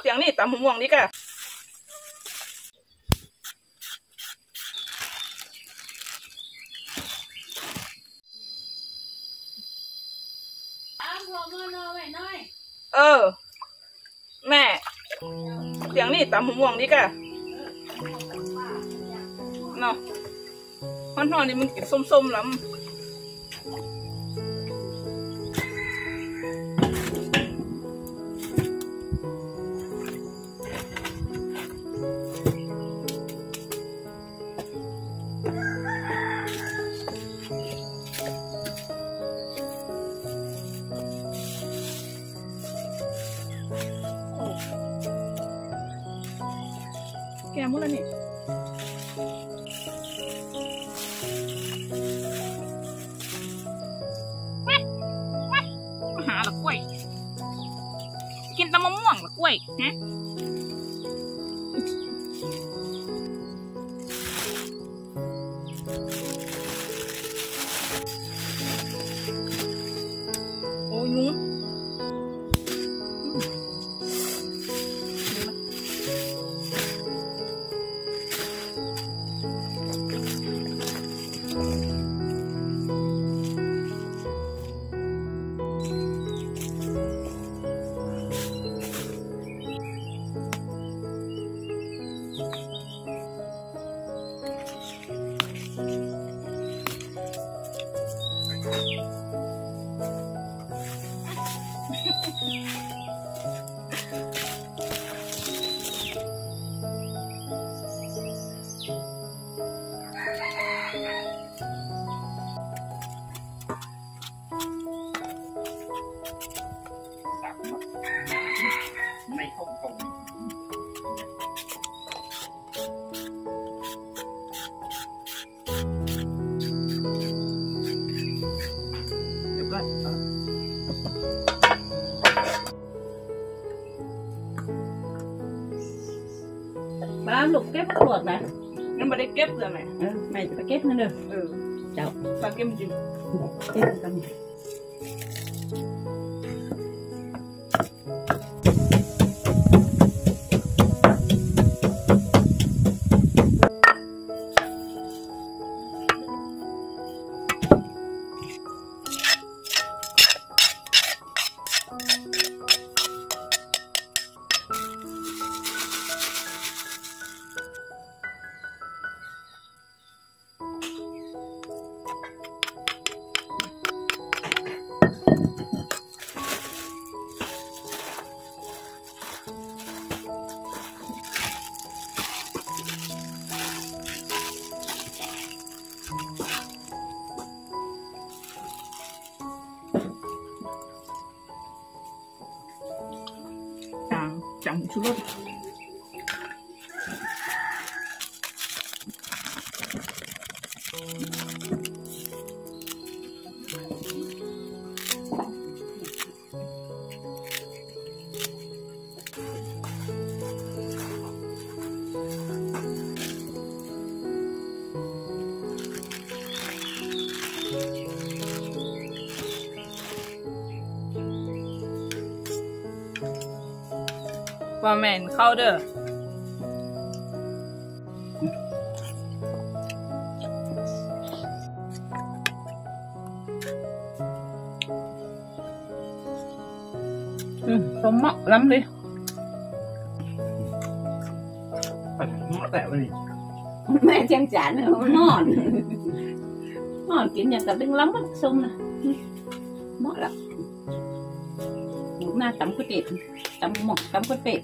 เสียงนี่ตำมะม่วงนี่กะอ้าวพอมอนอไว้หน่อยเออ แม่ เสียงนี่ตำมะม่วงนี่กะเนาะมันนอนนี่มันกินส้มๆแล้ว แกมุดแล้วนี่มาหาละกล้วย กินแตะมะม่วงละกล้วยฮะ lại đó. Ờ. ba lục kép bắt tuột này nhưng mà đây kép rồi mẹ. Ừ, mày phải kép nữa được. Ừ. chào. Ba kép gì kép 赶紧去问 ว่าแม่นเข้าเด้อ อืมสมเหมาะล้ำเลย ไปหม้อแต่วันนี้ แม่เจียงจานเนอะนอนนอนกินอย่างกับดึงล้ำมันซุ่มนะ หน้าตำก๋วยเตี๋ยวตำหมกตำก๋วยเตี๋ยว